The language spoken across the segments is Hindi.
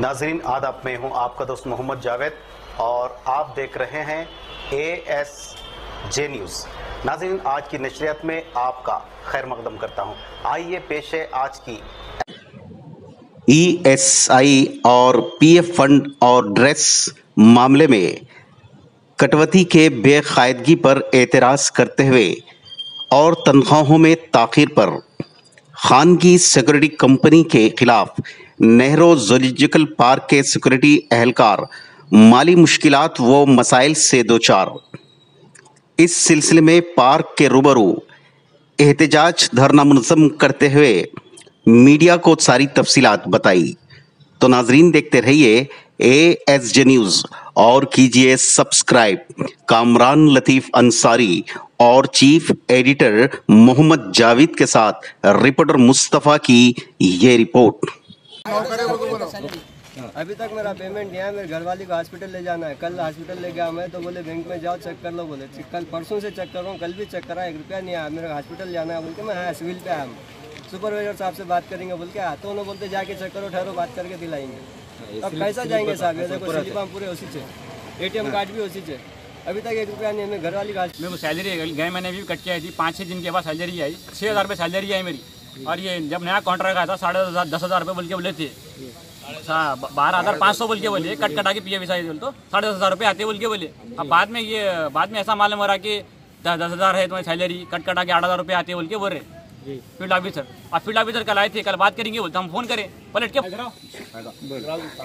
नाजरीन आदाब में हूँ आपका दोस्त मोहम्मद जावेद और आप देख रहे हैं ए एस जे न्यूज़ नाजरीन, आज की नशरियात में आपका खैर मकदम करता हूँ। आइए पेश है आज की ई एस आई और पी एफ़ फंड और ड्रेस मामले में कटवती के बेकायदगी पर एतराज़ करते हुए और तनख्वाहों में ताखिर पर। खान की सिक्योरिटी कंपनी के खिलाफ नेहरू जोलॉजिकल पार्क के सिक्योरिटी एहलकार, माली मुश्किलात व मसाइल से दो चार इस सिलसिले में पार्क के रूबरू एहतजाज धरना मुनज़म करते हुए मीडिया को सारी तफसीलात बताई। तो नाजरीन, देखते रहिए ए एस जे न्यूज़ और कीजिए सब्सक्राइब। कामरान लतीफ़ अंसारी और चीफ एडिटर मोहम्मद जावेद के साथ रिपोर्टर मुस्तफ़ा की ये रिपोर्ट। अभी तक मेरा पेमेंट नहीं है, मेरे घर वाली को हॉस्पिटल ले जाना है। कल हॉस्पिटल ले गया मैं तो बोले बैंक में जाओ चेक कर लो बोले। कल परसों से चेक कर रहा हूँ, कल भी चेक करा, एक रुपया नहीं आया। मेरे हॉस्पिटल जाना है बोल के मैं हाँ सिविल पे आया सुपरवाइजर साहब से बात करेंगे बोल के तो उन्होंने बोलते, जाके चेक करो, ठहरो, बात करके दिलाएँगे। अब कैसा जाएँगे साहब? ये देखो स्लिप पूरे उसी से। ए कार्ड भी उसी से। अभी तक एक रुपया नहीं है घर वाली घास मेरे को सैलरी गए महीने भी कट के आई थी। पाँच छः दिन के बाद सैलरी आई। छः हज़ार रुपये सैलरी आई मेरी। और ये जब नया कॉन्ट्रैक्ट आया था साढ़े दस हज़ार दस हज़ार रुपये बोल के बोले थे। बारह हज़ार पाँच सौ बोल के बोले। कट कटा के पी एफ़ बोल तो। साढ़े दस हज़ार रुपये आते बोल के बोले। अब बाद में ये बाद में ऐसा मालूम हो रहा कि दस दस हज़ार है तुम्हारी सैलरी कट कटा के आठ हज़ार रुपये आते बोल के बोल रहे। फ़ील्ड ऑफिसर और फ़ील्ड ऑफिसर कल आए थे कल बात करेंगे बोलते हम फ़ोन करें। पलट के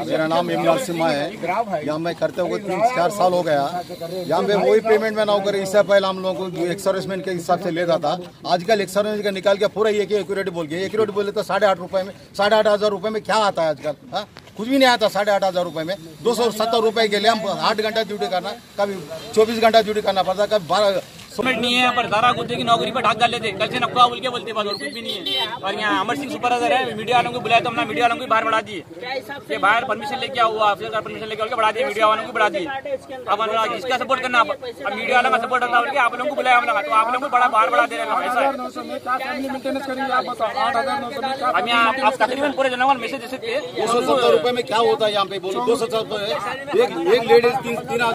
मेरा नाम इमरान सिम्हा है। यहाँ मैं करते हुए तीन चार साल हो गया। यहाँ पे वही पेमेंट में नौकरी इससे पहले हम लोगों को एक सर्विसमैन के हिसाब से लेता था। आजकल एक सर्विस का निकाल के पूरा एक एक्यूरेट बोल के एक्यूरेट बोले तो साढ़े आठ रुपए में साढ़े आठ हज़ार रुपए में क्या आता है आजकल हाँ? कुछ भी नहीं आता साढ़े आठ हज़ार रुपए में। दो सौ सत्तर रुपए के लिए हम आठ घंटा ड्यूटी करना कभी चौबीस घंटा ड्यूटी करना पड़ता कभी बारह मिनट नहीं है पर दारा गुद्दे की नौकरी पर ढाक डाल लेते। कल से नफा बोल के बोलते बस और कुछ भी नहीं है। और यहाँ अमर सिंह सुपरवाइजर है मीडिया वालों को बुलाया तो हमने मीडिया वालों को बाहर बढ़ा दिए। बाहर परमिशन लेके हुआ ऑफिसर का परमिशन लेके बढ़ा दिए मीडिया वालों को बढ़ा दिए। अब इसका सपोर्ट करना, अब मीडिया वालों का सपोर्ट करना आप लोगों को बुलाया हम लोग। तो आप लोगों को बड़ा बाहर बढ़ा दे रहे हैं हम यहाँ आप तकरीबन पूरे जनरल मैसेज दे सकते हैं दो सौ सत्तर रुपए में क्या होता है यहाँ पे बोलो? दो सौ सत्तर एक लेडीज़ तीन